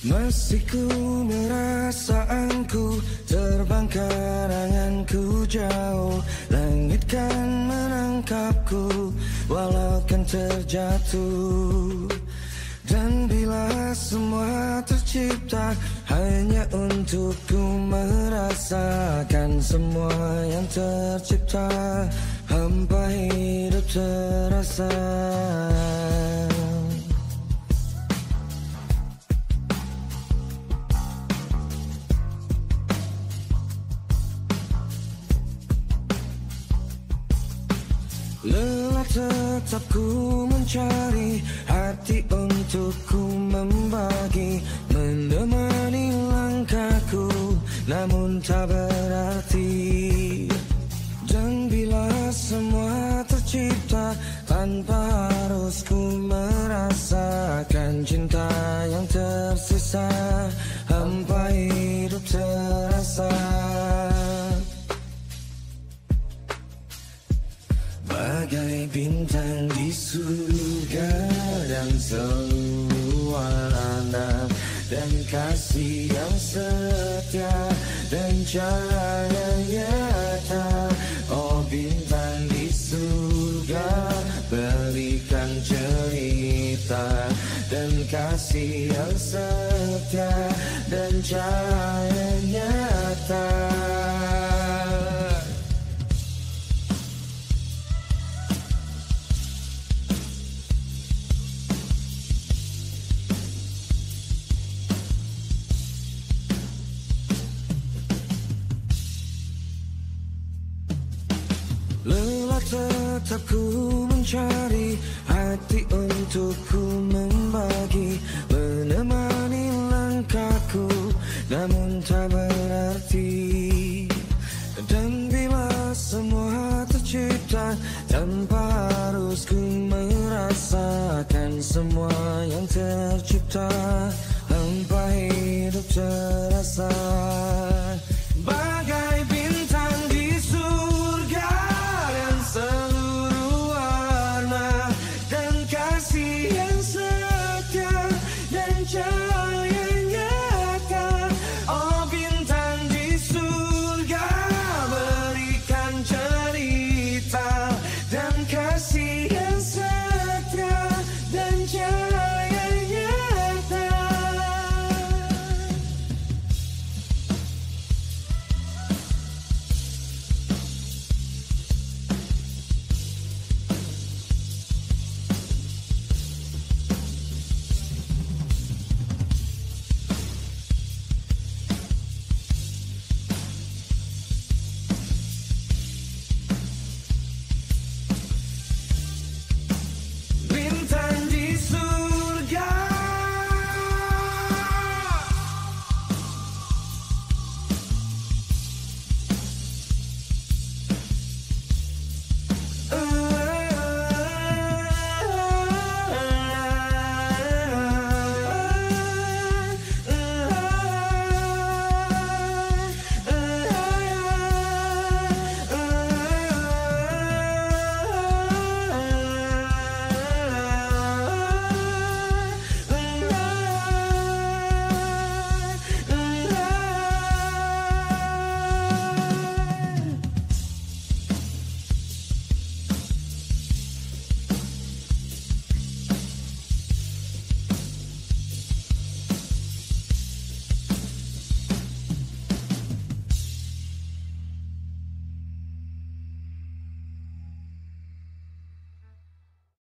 Masih ku merasaanku Terbang karanganku jauh. Langit kan menangkapku Walau kan terjatuh. Dan bila semua tercipta Hanya untukku merasakan Semua yang tercipta. Hampa hidup terasa Lelah tetap ku mencari hati untuk ku membagi Menemani langkahku namun tak berarti. Dan bila semua tercipta tanpa harus ku merasakan Cinta yang tersisa Bagai bintang di surga dan selalu anak Dan kasih yang setia dan cahaya nyata. Oh bintang di surga berikan cerita Dan kasih yang setia dan cahaya nyata Lelah tetap ku mencari hati untuk ku membagi Menemani langkahku namun tak berarti. Dan bila semua tercipta tanpa harus ku merasakan Semua yang tercipta hampa hidup terasa